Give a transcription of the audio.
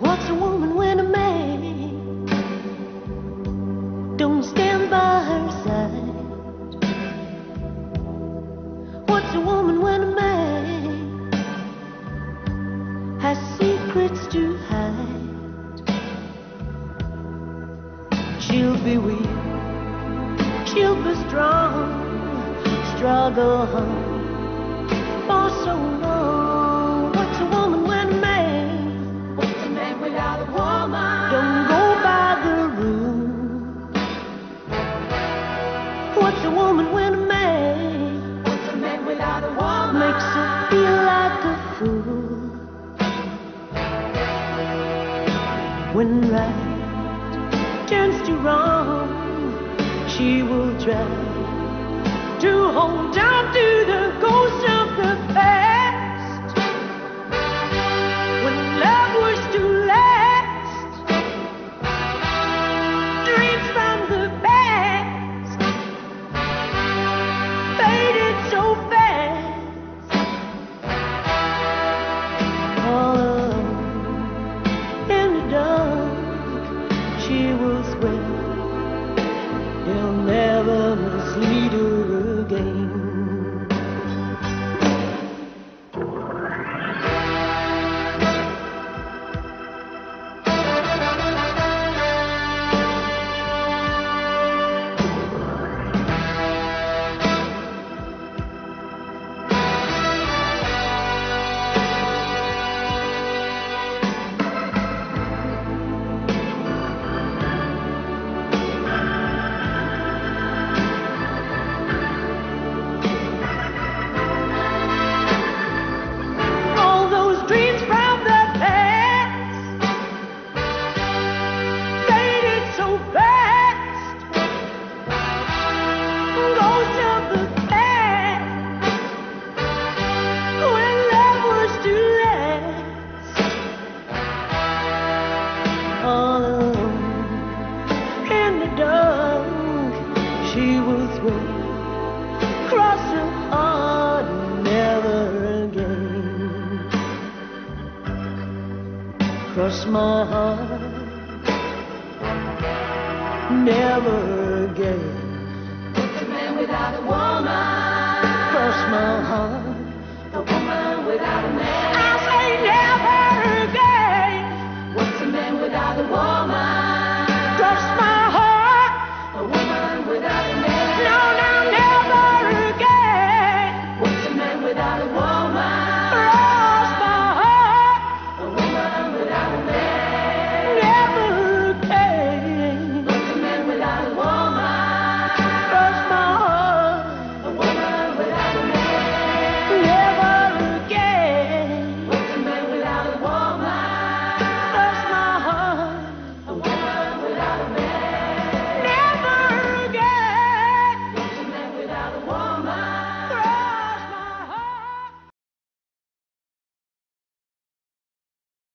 What's a woman when a man don't stand by her side? What's a woman when a man has secrets to hide? She'll be weak, she'll be strong, struggle for makes her feel like a fool? When right turns to wrong, she will try to hold on to she will she was waiting. Cross her heart, never again. Cross my heart, never again. What's a man without a woman? Cross my heart,